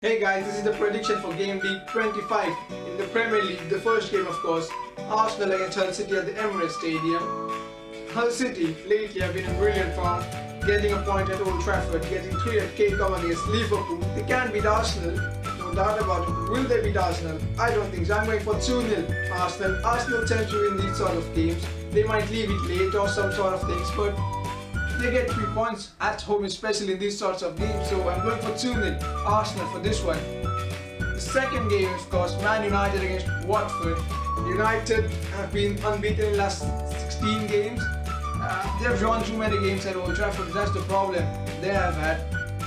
Hey guys, this is the prediction for game week 25 in the Premier League. The first game, of course, Arsenal against Hull City at the Emirates Stadium. Hull City lately have been in brilliant form, getting a point at Old Trafford, getting three at Cape Town against Liverpool. They can beat Arsenal, no doubt about it. Will they beat Arsenal? I don't think so. I'm going for 2-0 Arsenal. Arsenal tend to win these sort of games. They might leave it late or some sort of things, but they get three points at home, especially in these sorts of games. So I'm going for 2-0 Arsenal for this one. The second game, of course, Man United against Watford. United have been unbeaten in the last 16 games. Uh, they've drawn too many games at Old Trafford. That's the problem they have had.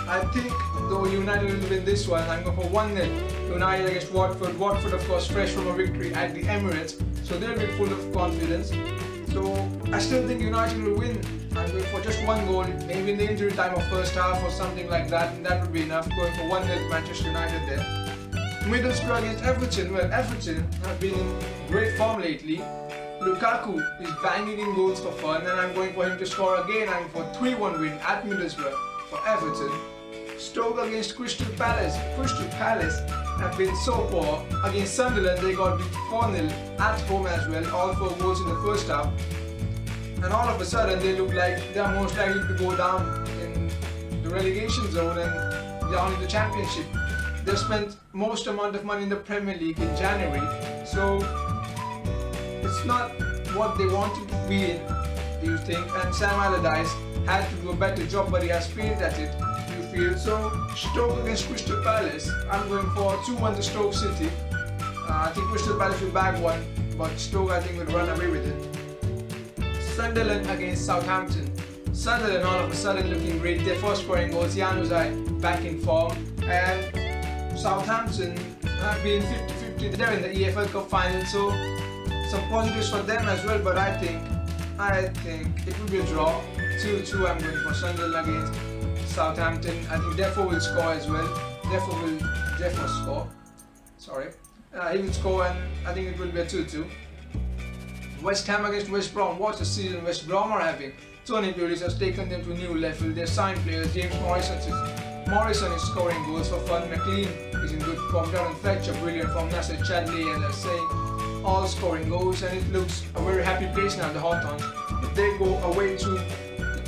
I think though United will win this one. I'm going for 1-0 United against Watford. Watford, of course, fresh from a victory at the Emirates. So they'll be full of confidence. So I still think United will win. Going for just one goal, maybe in the injury time of first half or something like that, and that would be enough. Going for 1 0 Manchester United there. Middlesbrough against Everton. Well, Everton have been in great form lately. Lukaku is banging in goals for fun, and I'm going for him to score again. I'm for 3 1 win at Middlesbrough for Everton. Stoke against Crystal Palace. Crystal Palace have been so poor. Against Sunderland, they got beat 4 0 at home as well, all four goals in the first half. And all of a sudden, they look like they are most likely to go down in the relegation zone and down in the championship. They spent most amount of money in the Premier League in January, so it's not what they wanted to be in, do you think? And Sam Allardyce had to do a better job, but he has failed at it So Stoke against Crystal Palace. I'm going for 2-1 to Stoke City. Uh, I think Crystal Palace will bag one, but Stoke I think will run away with it. Sunderland against Southampton. Sunderland all of a sudden looking great. Their first scoring goals. Januzaj back in form. And Southampton have been 50-50. They're in the EFL Cup final, so some positives for them as well. But I think, I think it will be a draw. 2-2. I'm going for Sunderland against Southampton. I think Defoe will score as well. Defoe will Defoe score. Sorry. Uh, he will score and I think it will be a 2-2. West Ham against West Brom. What a season West Brom are having. Tony Pulis has taken them to a new level. They signed players. James Morrison is, Morrison is scoring goals for fun. McClean is in good form. Darren Fletcher brilliant form. Nacer Chadli as I say all scoring goals and it looks a very happy place now the Hawthorns. If they go away to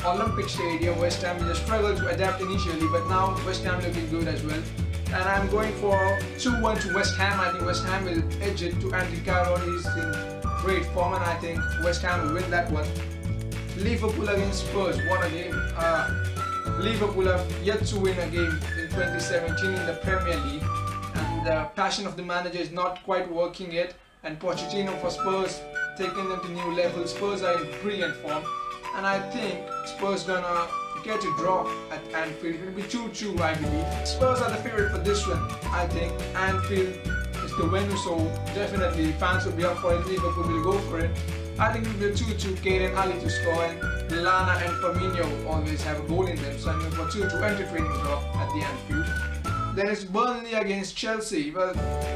Olympic Stadium, West Ham will struggle to adapt initially, but now West Ham looking good as well. And I'm going for 2-1 to West Ham. I think West Ham will edge it to Andy Carroll. He's in great form, and I think West Ham will win that one. Liverpool against Spurs, what a game. Uh, Liverpool have yet to win a game in 2017 in the Premier League, and the passion of the manager is not quite working yet. And Pochettino for Spurs taking them to new levels. Spurs are in brilliant form and I think Spurs gonna get a draw at Anfield. It'll be 2-2 I believe. Spurs are the favorite for this one. I think Anfield is the venue so definitely fans will be up for it. Liverpool will go for it. I think it'll be a 2-2 Kane and Alli to score and Lallana and Firmino always have a goal in them. So I'm going for 2-2 entertaining draw at the Anfield. Then it's Burnley against Chelsea. Well,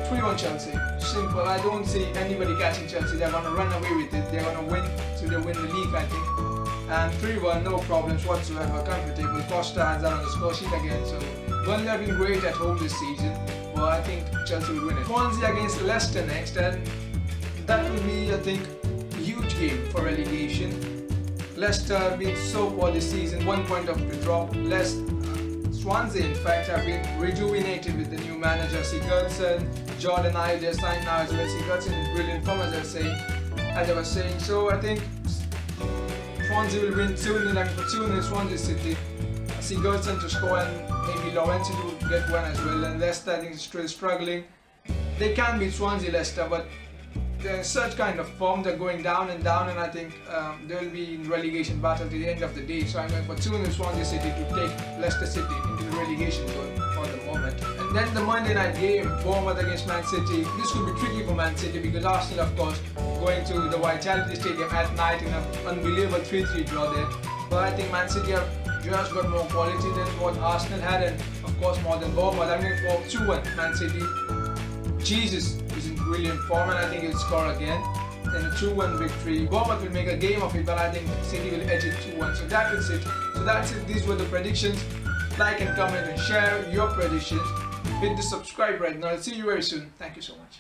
3-1 Chelsea. Simple. I don't see anybody catching Chelsea. They're going to run away with it. They're going to win. So they win the league, I think and 3-1 no problems whatsoever comfortable Costa has that on the score sheet again so Burnley have been great at home this season but I think Chelsea will win it Swansea against Leicester next and that will be I think a huge game for relegation Leicester have been so poor this season one point off the drop Leicester Swansea in fact have been rejuvenated with the new manager Sigurdsson, Jordan Ayew signed now as well Sigurdsson is brilliant form as I was saying as I was saying so I think Swansea will win 2-0 and for 2-0 Swansea City. Sigurdsson to score and maybe Llorente to get one as well and Leicester I think is still struggling. They can beat Swansea Leicester but they're in such kind of form they're going down and down and I think um, they will be in relegation battle to the end of the day so I'm going for 2-0 Swansea City to take Leicester City into the relegation zone for the moment. And then the Monday night game, Bournemouth against Man City. This could be tricky for Man City because Arsenal of course going to the Vitality Stadium at night in an unbelievable 3-3 draw there. But I think Man City have just got more quality than what Arsenal had and of course more than Bournemouth. I'm going for 2-1 Man City. Jesus is in brilliant form and I think he'll score again. Then a 2-1 victory. Bournemouth will make a game of it but I think City will edge it 2-1. So that is it. So that's it. These were the predictions. Like and comment and share your predictions. hit the subscribe right now. I'll see you very soon. Thank you so much.